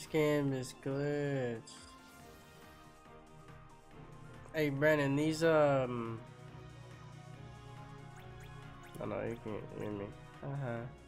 This game is glitched. Hey Brandon, these um. Oh no, you can't hear me. Uh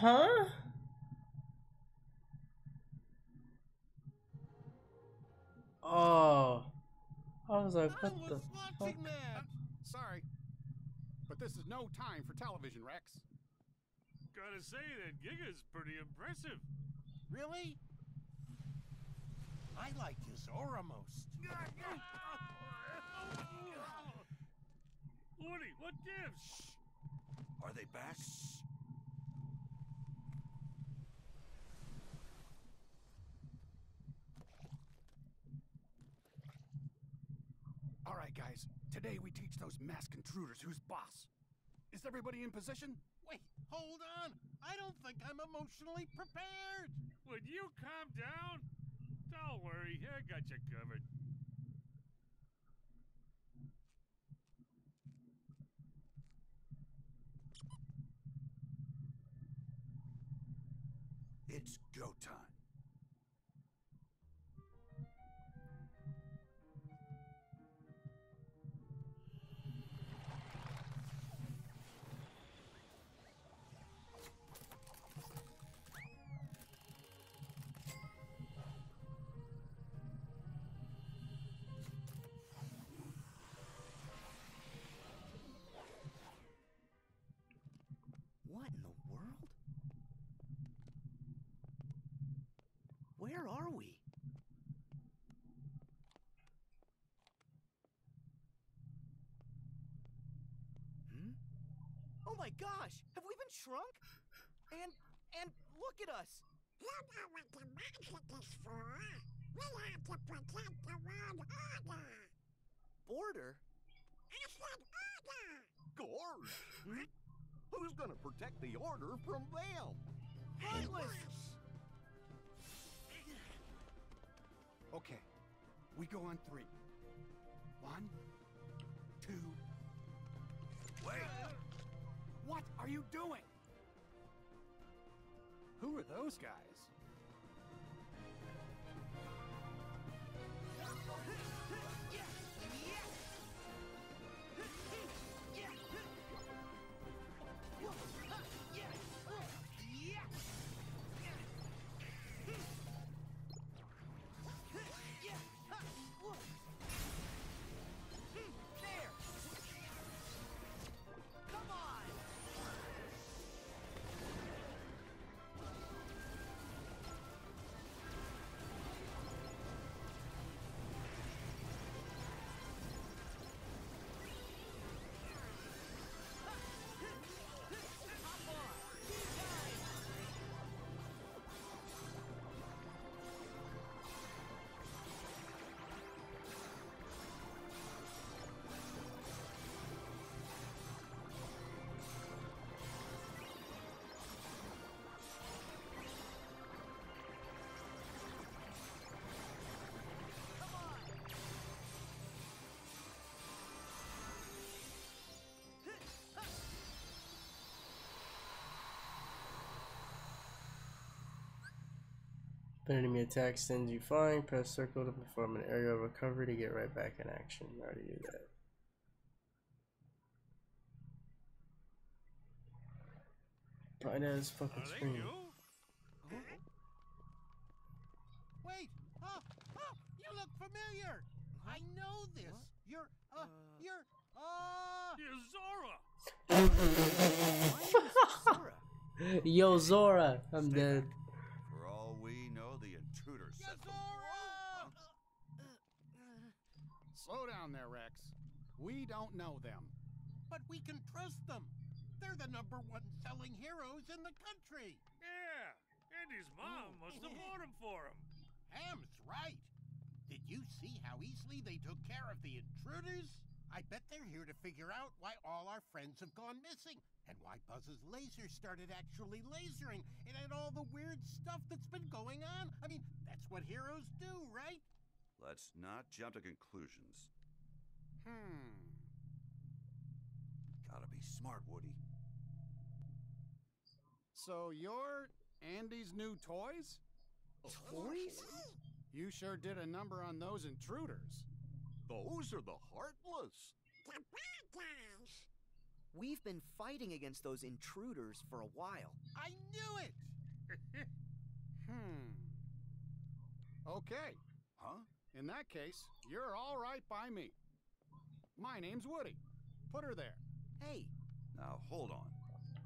huh. Huh? Oh. I was like, what the fuck? Sorry. But this is no time for television, Rex. Gotta say, that Gigas pretty impressive. Really? I like his aura most. Woody, what gives? Are they back? All right, guys. Today we teach those masked intruders who's boss. Is everybody in position? Wait, hold on. I don't think I'm emotionally prepared. Would you calm down? Don't worry, I got you covered. It's go time. Where are we? Hmm? Oh my gosh! Have we been shrunk? And and look at us! You know what the magic is for. We have to protect the world order. Border? I said order. Gorge! Who's gonna protect the order from them? Heartless! Okay. We go on three. One, two. Wait! What are you doing? Who are those guys? If an enemy attack sends you flying, press circle to perform an aerial recovery to get right back in action. I already do that. Bright as fucking Are screen. Wait! Oh, oh, you look familiar! I know this! You're, uh, you're, uh... You're Zora! Sora! Yo, Zora! I'm dead. For all we know, the intruder sent them. Yazora! Slow down there, Rex. We don't know them. But we can trust them. They're the number one selling heroes in the country. Yeah, Andy's mom must have bought him for him. Hamm's right. Did you see how easily they took care of the intruders? I bet they're here to figure out why all our friends have gone missing and why Buzz's laser started actually lasering and, and all the weird stuff that's been going on. I mean, that's what heroes do, right? Let's not jump to conclusions. Hmm. Gotta be smart, Woody. So you're Andy's new toys? Toys? You sure did a number on those intruders. Those are the heartless. The bad guys. We've been fighting against those intruders for a while. I knew it! Hmm. Okay. Huh? In that case, you're all right by me. My name's Woody. Put her there. Hey, Now hold on.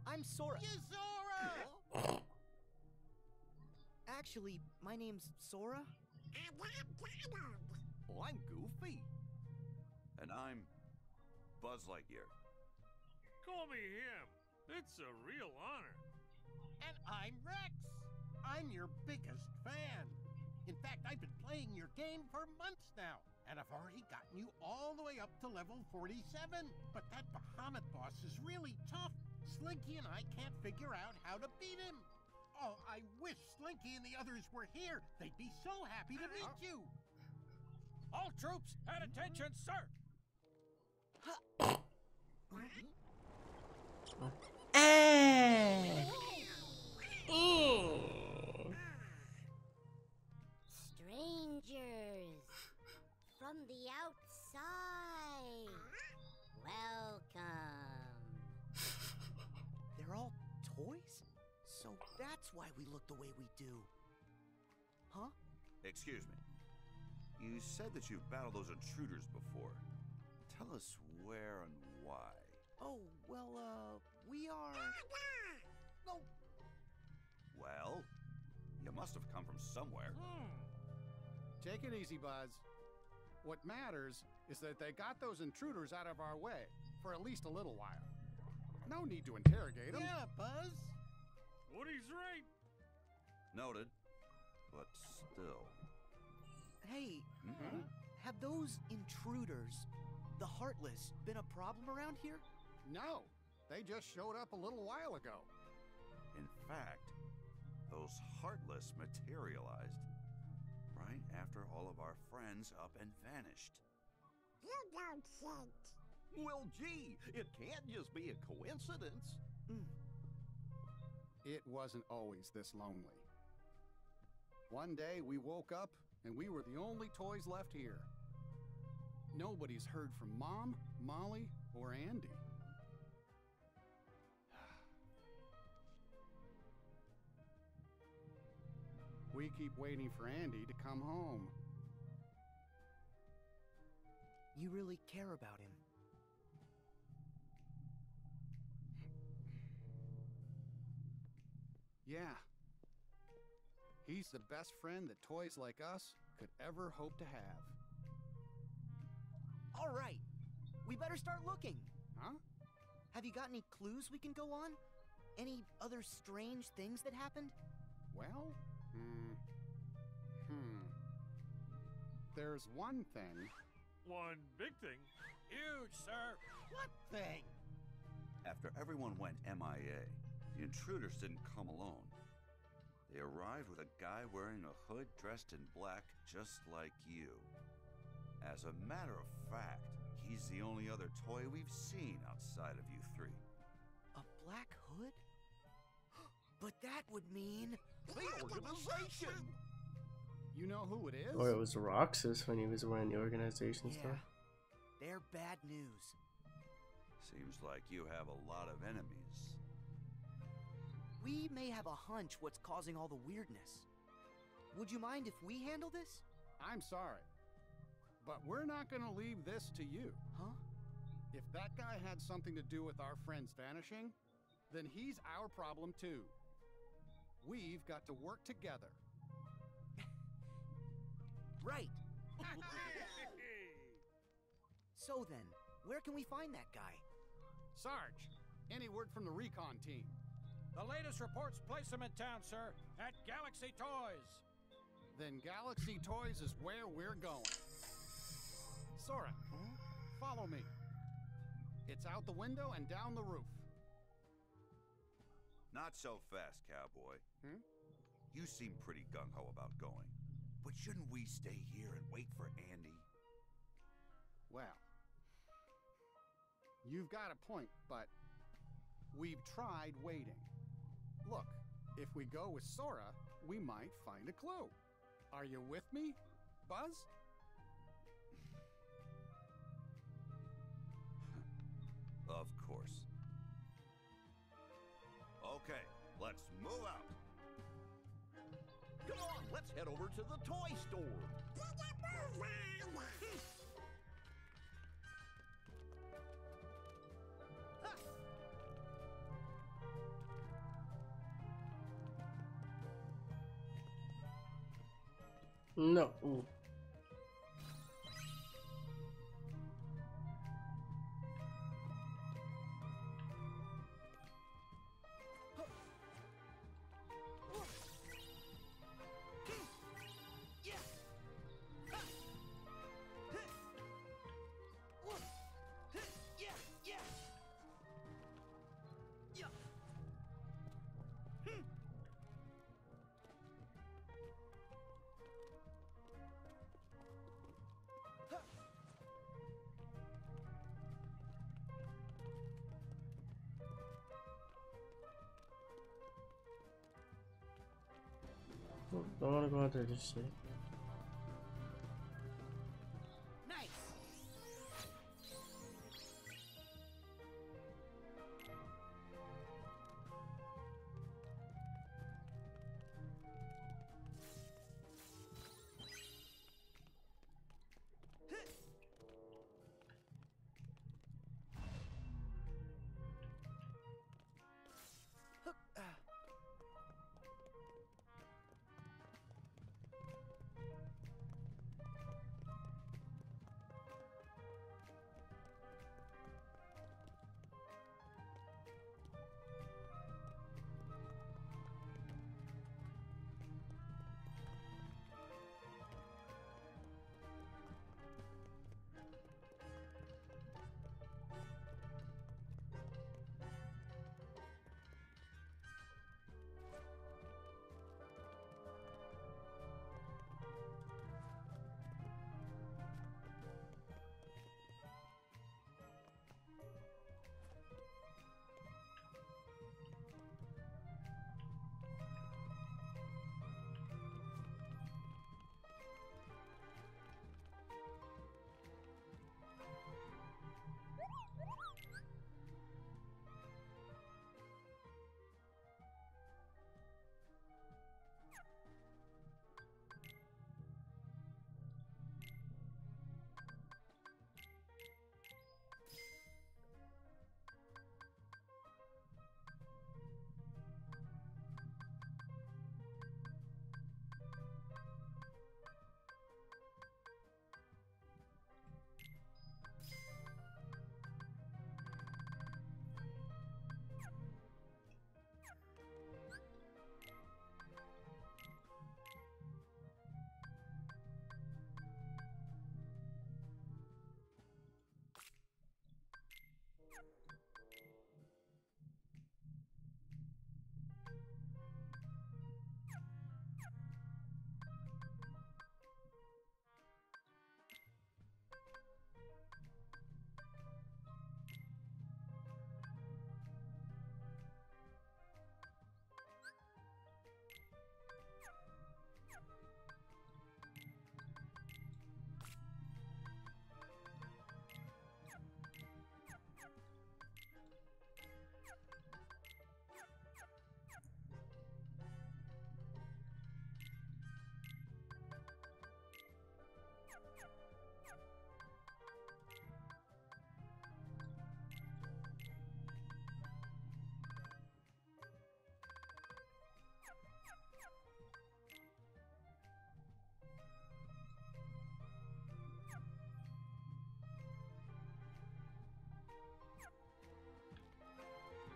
I'm Sora. Yuzora! Actually, my name's Sora. And I'm Donald. Well, I'm Goofy. And I'm Buzz Lightyear. Call me him. It's a real honor. And I'm Rex. I'm your biggest fan. In fact, I've been playing your game for months now, and I've already gotten you all the way up to level 47. But that Bahamut boss is really tough. Slinky and I can't figure out how to beat him. Oh, I wish Slinky and the others were here. They'd be so happy to meet you. All troops at attention, sir! Strangers hmm? That's why we look the way we do. Huh? Excuse me. You said that you've battled those intruders before. Tell us where and why. Oh, well, uh, we are. No, Well, you must have come from somewhere. Take it easy, Buzz. What matters is that they got those intruders out of our way for at least a little while. No need to interrogate them. Yeah, Buzz. Woody's right. Noted. But still. hey, Mhm. have those intruders, the Heartless, been a problem around here? No, they just showed up a little while ago. In fact, those Heartless materialized right after all of our friends up and vanished. You don't think. Well, gee, it can't just be a coincidence. It wasn't always this lonely. One day we woke up and we were the only toys left here. Nobody's heard from Mom, Molly, or Andy. We keep waiting for Andy to come home. You really care about him. Yeah. He's the best friend that toys like us could ever hope to have. All right, we better start looking. Huh? Have you got any clues we can go on? Any other strange things that happened? Well, hmm. Hmm. There's one thing. One big thing. Huge, sir. What thing? After everyone went MIA, the intruders didn't come alone. They arrived with a guy wearing a hood dressed in black, just like you. As a matter of fact, he's the only other toy we've seen outside of you three. A black hood? but that would mean. The organization! You know who it is? Or it was Roxas when he was wearing the organization Yeah, stuff. they're bad news. Seems like you have a lot of enemies. We may have a hunch what's causing all the weirdness. Would you mind if we handle this? I'm sorry. But we're not gonna leave this to you. Huh? If that guy had something to do with our friends vanishing, then he's our problem too. We've got to work together. Right. So then, where can we find that guy? Sarge, any word from the recon team? The latest reports place him in town, sir, at Galaxy Toys. Then Galaxy Toys is where we're going. Sora, follow me. It's out the window and down the roof. Not so fast, cowboy. Hmm? You seem pretty gung ho about going. But shouldn't we stay here and wait for Andy? Well, you've got a point, but we've tried waiting. Look, if we go with Sora, we might find a clue. Are you with me, Buzz? of course. Okay, let's move out. Come on, let's head over to the toy store. No. Ooh. Don't want to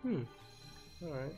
Hmm. Alright.